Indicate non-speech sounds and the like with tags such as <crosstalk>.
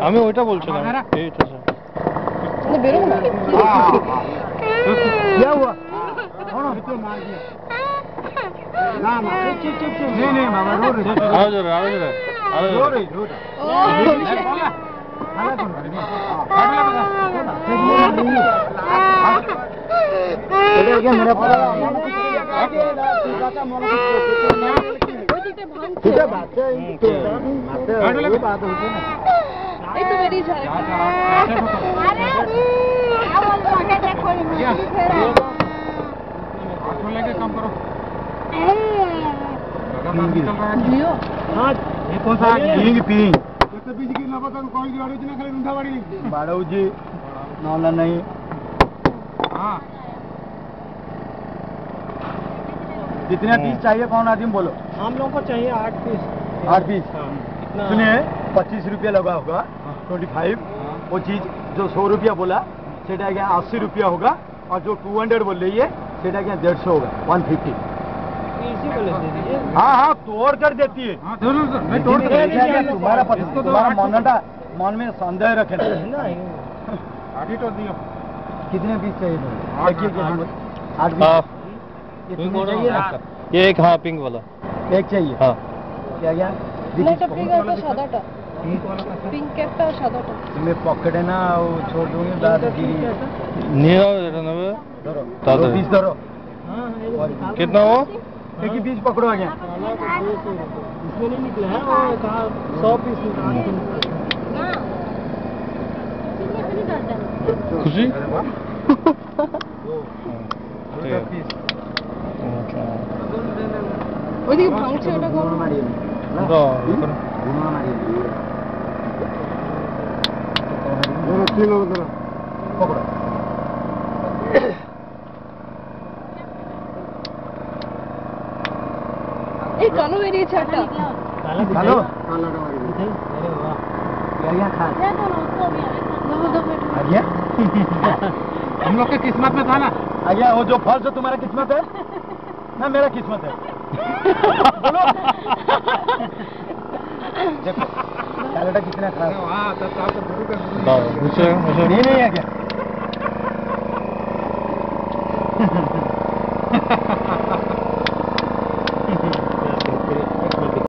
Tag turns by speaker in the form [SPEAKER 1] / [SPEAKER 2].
[SPEAKER 1] আমি ওইটা বলছিলাম
[SPEAKER 2] এই তো
[SPEAKER 3] স্যার मेरा कौन सा पींग पींग तो बीच की ना पता कौन की गाड़ी ना खाली रुंधा बाड़ी बाड़ू जी नौला नहीं हाँ कितने पीस चाहिए कौन आदमी बोलो?
[SPEAKER 4] हम लोगों को चाहिए आठ पीस
[SPEAKER 3] आठ पीस सुनिए पच्चीस रुपया लगा होगा ट्वेंटी फाइव वो चीज़ जो सौ रुपया बोला सेटा क्या अस्सी रुपया होगा और जो टू हंड्रेड बोल रही है सेटा क्या डेढ़ सौ होगा वन फिफ्टी हाँ हाँ तोड़ कर देती है। मैं तोड़ कर तुम्हारा पसंद तुम्हारा मनटा मन में संदेह रखे।
[SPEAKER 4] तो दियो।
[SPEAKER 3] कितने पीस चाहिए आठ ये
[SPEAKER 1] एक हाँ पिंक वाला।
[SPEAKER 3] एक चाहिए?
[SPEAKER 1] हाँ।
[SPEAKER 3] क्या क्या?
[SPEAKER 2] पिंक कैप का सादा टा
[SPEAKER 3] तो मैं है ना वो छोड़ दूँगी दादा
[SPEAKER 1] की
[SPEAKER 3] धरो। बीस धरो।
[SPEAKER 1] कितना वो
[SPEAKER 3] बीस पकड़ो आगे। गया
[SPEAKER 4] नहीं सौ पीस
[SPEAKER 3] खुशी? <laughs>
[SPEAKER 4] हम लोग के किस्मत में था ना
[SPEAKER 3] आज्ञा वो जो फल जो तुम्हारा किस्मत है ना मेरा किस्मत है। देखो बेटा कितना खराब हाँ।
[SPEAKER 4] तब तो
[SPEAKER 3] नहीं नहीं है क्या?